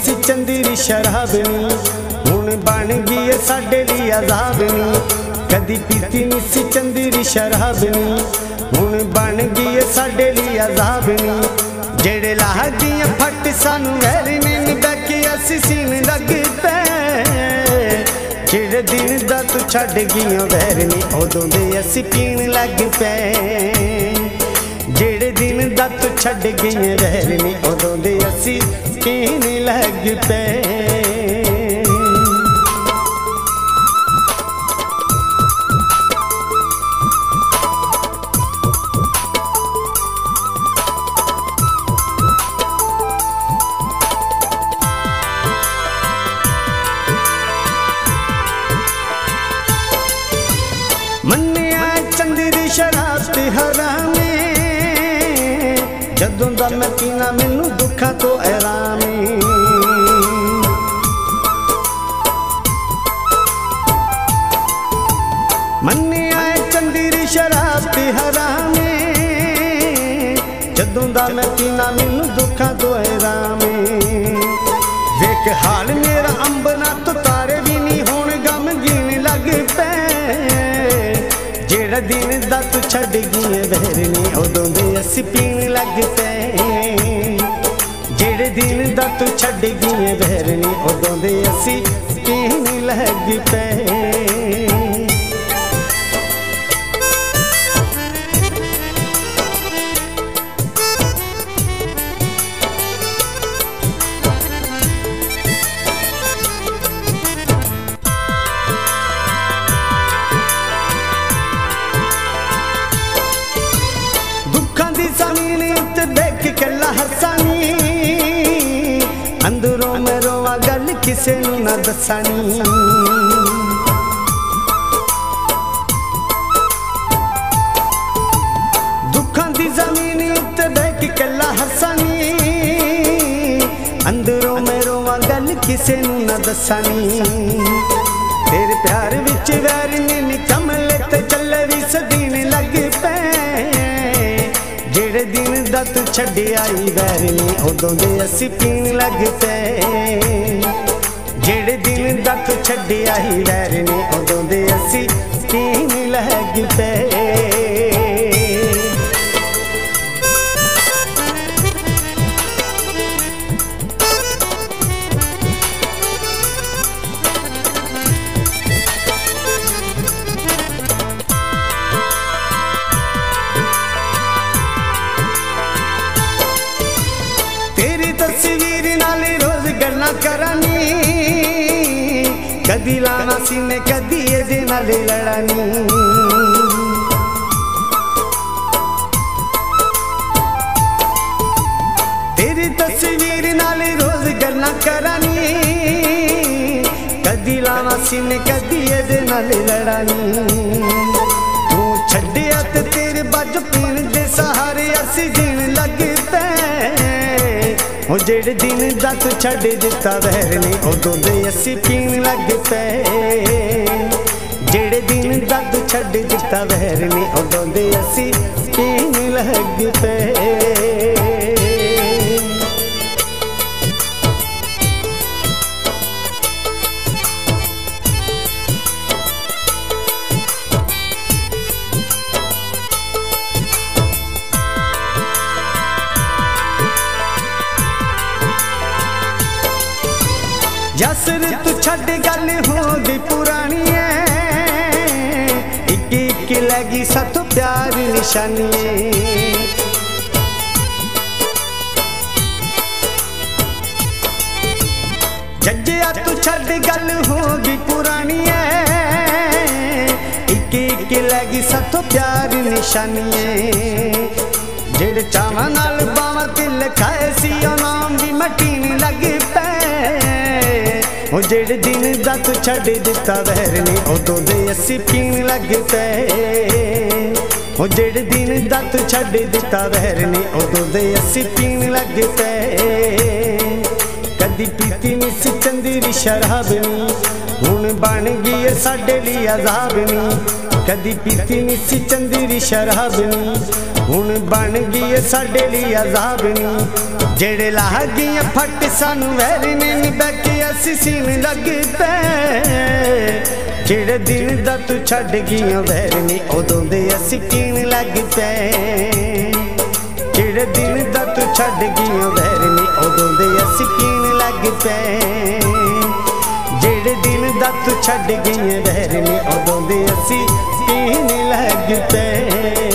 ਨੀ ਸੀ ਚੰਦਰੀ ਸ਼ਰਾਬ ਨੀ। ਹੁਣ ਬਣ ਗਈ ਏ ਸਾਡੇ ਲਈ ਅਜ਼ਾਬ ਨੀ। ਕਦੀ ਪੀਤੀ ਨੀ ਸੀ ਚੰਦਰੀ ਸ਼ਰਾਬ ਨੀ। ਹੁਣ ਬਣ ਗਈ ਏ ਸਾਡੇ ਲਈ ਅਜ਼ਾਬ ਨੀ। ਜਿਹੜੇ ਲਾਹ ਗਈਆਂ ਫੱਟ ਸਾਨੂੰ ਵੈਰ ਨੇ ਨਿਭਾ ਅਸੀਂ ਸੀਨ ਲੱਗ ਪਏ। ਜਿਹੜੇ ਦਿਨ ਦਾ ਤੂੰ ਛੱਡ ਗਈਆਂ ਵੈਰ ਨੇ, ਉਦੋਂ ਦੇ ਅਸੀਂ ਪੀਣ ਲੱਗ ਪਏ। ਜਿਹੜੇ ਦਿਨ ਦਾ ਤੂੰ ਛੱਡ ਗਈਆਂ ਵੈਰ ਨੇ, ਉਦੋਂ ਦੇ ਅਸੀਂ ਪੀਣ ਲੱਗ ਪਏ ਮੰਨਿਆ ਚੰਦਰੀ ਸ਼ਰਾਬ ਤੇ ਹਰਾਮੇ ਜਦੋਂ ਦਾ ਮੈਂ ਪੀਣਾ, ਮੈਨੂੰ ਦੁੱਖਾਂ ਤੋਂ ਐਰਾਮੇ ਮੰਨਿਆ ਚੰਦਰੀ ਸ਼ਰਾਬ ਤੇ ਹਰਾਮੇ ਜਦੋਂ ਦਾ ਮੈਂ ਪੀਣਾ, ਮੈਨੂੰ ਦੁੱਖਾਂ ਤੋਂ ਐਰਾਮੇ ਵੇਖ ਹਾਲ ਮੇਰਾ ਅੰਬਨਾ ਤੋਂ ਤਾਰੇ ਵੀ ਨਹੀਂ ਹੋਣ, ਗਮ ਗੀਣ ਲੱਗ ਪਏ। ਜਿਹੜਾ ਦਿਨ ਦਾ ਤੂੰ ਛੱਡ ਗਈ ਉਦੋਂ ਪੀਣ ਲੱਗ ਪਏ। ਜਿਹੜੇ ਦਿਨ ਦਾ ਤੂੰ ਛੱਡ ਗਈ ਵਹਿਰ ਉਦੋਂ ਦੇ ਅਸੀਂ ਪੀਣ ਲੱਗ ਪਏ। ਕਿਸੇ ਨੂੰ ਨਾ ਦੱਸਾਨੀ ਦੁੱਖਾਂ ਦੀ ਜ਼ਮੀਨ ਉੱਤੇ ਦੇਖ ਕੇ ਕੱਲਾ ਹਸਾਨੀ ਅੰਦਰੋਂ ਮੈਂ ਰੋਵਾਂ ਗੱਲ ਕਿਸੇ ਨੂੰ ਨਾ ਦੱਸਣੀ ਤੇਰੇ ਪਿਆਰ ਵਿੱਚ ਵੈਰ ਨੇ ਕਮਲੇ ਤੇ ਚੱਲੇ ਵੀ ਸਦੀਨ ਲੱਗ ਪਏ। ਜਿਹੜੇ ਦਿਨ ਦਾ ਤੂੰ ਛੱਡ ਆਈ ਵੈਰ ਨੇ, ਉਦੋਂ ਦੇ ਅਸੀਂ ਪੀਣ ਲੱਗ ਪਏ। ਜਿਹੜੇ ਦਿਨ ਦਾ ਤੂੰ ਛੱਡ ਆਈ ਵੈਰ ਨੇ ਉਦੋਂ ਦੇ ਅਸੀਂ ਕਦੀ ਲਾਣਾ ਸੀਨੇ ਕਦੀ ਇਹਦੇ ਨਾਲ ਤੇਰੀ ਤਸਵੀਰ ਨਾਲ ਰੋਜ਼ ਗੱਲਾਂ ਕਰਾਨੀ ਕਦੀ ਲਾਣਾ ਸੀਨੇ ਕਦੀ ਇਹਦੇ ਨਾਲ ਲੜਾਨੀ ਤੂੰ ਛੱਡਿਆ ਤੇ ਤੇਰੇ ਬੱਜ ਪੀਣ ਦੇ ਸਹਾਰੇ ਅਸੀਂ ਜੀਣ ਲੱਗੇ ਉਹ ਜਿਹੜੇ ਦਿਨ ਦਾ ਤੂੰ ਛੱਡ ਦਿੱਤਾ ਵਹਿਰ ਨੇ, ਉਦੋਂ ਦੇ ਅਸੀਂ ਪੀਣ ਲੱਗ ਪਏ। ਜਿਹੜੇ ਦਿਨ ਦਾ ਤੂੰ ਛੱਡ ਦਿੱਤਾ ਵਹਿਰ ਨੇ, ਉਦੋਂ ਦੇ ਅਸੀਂ ਪੀਣ ਲੱਗ ਪਏ। ਤੂੰ ਛੱਡ ਗੱਲ ਹੋ ਗਈ ਪੁਰਾਣੀ ਐ। ਇੱਕ ਇੱਕ ਲੱਗੀ ਸਤ ਪਿਆਰ ਨਿਸ਼ਾਨੀ ਜੱਜਿਆ ਤੂੰ ਛੱਡ ਗੱਲ ਹੋ ਗਈ ਪੁਰਾਣੀ ਐ। ਇੱਕ ਇੱਕ ਲੱਗੀ ਸਤ ਪਿਆਰ ਨਿਸ਼ਾਨੀ ਐ ਜਿਹੜੇ ਚਾਵਾਂ ਨਾਲ ਬਾਵਾਂ ਤੇ ਲਿਖਾਏ ਸੀ, ਉਹ ਨਾਮ ਦੀ ਮਟੀਨ ਲੱਗ ਪੈ ਉਹ ਜਿਹੜੇ ਦਿਨ ਦਾ ਤੂੰ ਛੱਡ ਦਿੱਤਾ ਵਹਿਰ ਨੇ, ਉਦੋਂ ਦੇ ਅਸੀਂ ਪੀਣ ਲੱਗ ਪਏ। ਉਹ ਜਿਹੜੇ ਦਿਨ ਦਾ ਤੂੰ ਛੱਡ ਦਿੱਤਾ ਵਹਿਰ ਨੇ, ਉਦੋਂ ਦੇ ਅਸੀਂ ਪੀਣ ਲੱਗ ਪਏ। ਕਦੀ ਪੀਤੀ ਨੀ ਸੀ ਚੰਦਰੀ ਸ਼ਰਾਬ ਨੀ ਹੁਣ ਬਣ ਗਈ ਏ ਸਾਡੇ ਲਈ ਅਜ਼ਾਬ ਨੀ ਕਦੀ ਪੀਤੀ ਨਹੀਂ ਸੀ ਚੰਦਰੀ ਸ਼ਰਾਬ ਨੀ ਹੁਣ ਬਣ ਗਈ ਏ ਸਾਡੇ ਲਈ ਅਜ਼ਾਬ ਨੀ ਜਿਹੜੇ ਲਾਹ ਗਈਆਂ ਫੱਟ ਸਾਨੂੰ ਵੈਰ ਨੇ ਨਿਭਾ ਕੇ ਅਸੀਂ ਸੀਨ ਲੱਗ ਪਏ ਜਿਹੜੇ ਦਿਨ ਦਾ ਤੂੰ ਛੱਡ ਗਈਆਂ ਵੈਰ ਨੇ, ਉਦੋਂ ਦੇ ਅਸੀਂ ਕੀਣ ਲੱਗ ਪਏ ਜਿਹੜੇ ਦਿਨ ਦਾ ਤੂੰ ਛੱਡ ਗਈਆਂ ਵੈਰ ਨਹੀਂ ਉਦੋਂ ਦੇ ਅਸੀਂ ਕੀਣ ਲੱਗ ਪਏ। ਜਿਹੜੇ ਦਿਨ ਦਾ ਤੂੰ ਛੱਡ ਗਈਆਂ ਵੈਰ ਨਹੀਂ ਉਦੋਂ ਦੇ ਅਸੀਂ ਕੀਣ ਲੱਗ ਪਏ।